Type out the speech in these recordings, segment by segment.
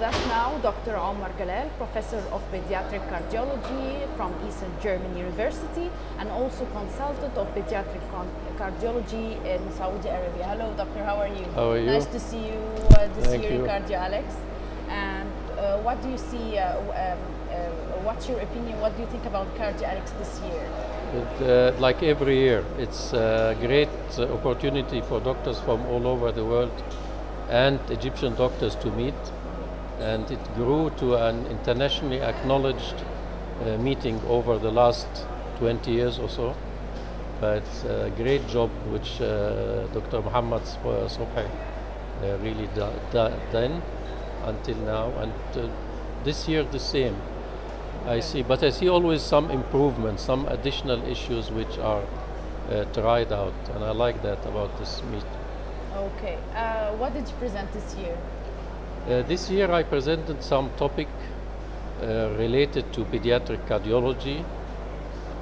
Margalal, professor of pediatric cardiology from Essen German University and also consultant of pediatric cardiology in Saudi Arabia. Hello, doctor. How are you? How are you? Nice to see you uh, this Thank year you. in CardioAlex. And uh, what do you see? Uh, um, uh, what's your opinion? What do you think about CardioAlex this year? It, uh, like every year, it's a great uh, opportunity for doctors from all over the world and Egyptian doctors to meet. And it grew to an internationally acknowledged uh, meeting over the last 20 years or so. But it's a great job which uh, Dr. Muhammad Subhi uh, really da- da- done until now. And uh, this year the same. I see, but I see always some improvements, some additional issues which are uh, tried out, and I like that about this meet. Okay. Uh, what did you present this year? Uh, this year I presented some topic uh, related to pediatric cardiology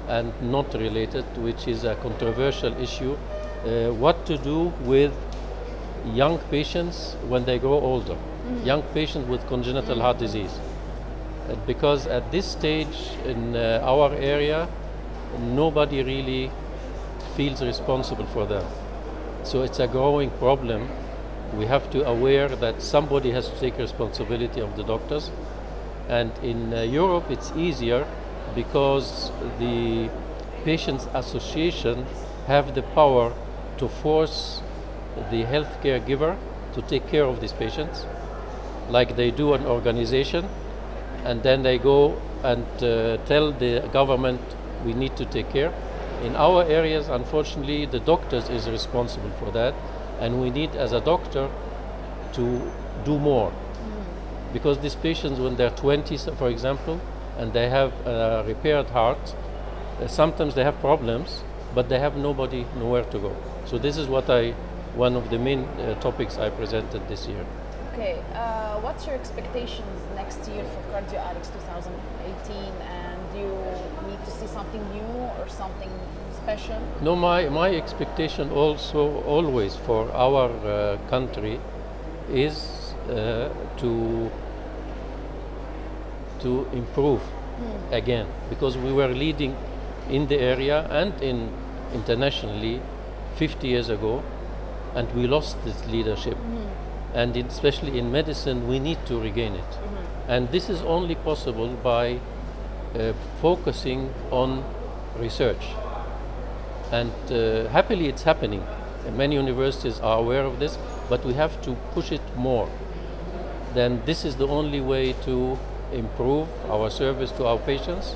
and not related, which is a controversial issue. Uh, what to do with young patients when they grow older, young patients with congenital heart disease. Uh, because at this stage in uh, our area, nobody really feels responsible for them. So it's a growing problem. We have to aware that somebody has to take responsibility of the doctors. And in uh, Europe, it's easier because the patients association have the power to force the healthcare giver to take care of these patients, like they do an organization, and then they go and uh, tell the government we need to take care. In our areas, unfortunately, the doctors is responsible for that, and we need, as a doctor, to do more. Because these patients, when they're 20, for example, and they have a repaired heart, uh, sometimes they have problems, but they have nobody nowhere to go. So this is what I, one of the main uh, topics I presented this year. Okay. Uh, what's your expectations next year for CardioAlex 2018? And do you need to see something new or something special? No, my, my expectation also always for our uh, country is uh, to to improve again because we were leading in the area and in internationally 50 years ago and we lost this leadership and in, especially in medicine we need to regain it and this is only possible by uh, focusing on research and uh, happily it's happening. Many universities are aware of this, but we have to push it more. Then this is the only way to improve our service to our patients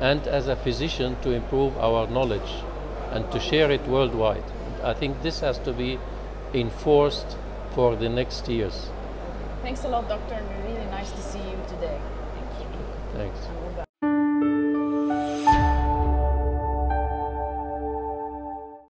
and as a physician to improve our knowledge and to share it worldwide. I think this has to be enforced for the next years. Thanks a lot, doctor, and really nice to see you today. Thanks. And goodbye.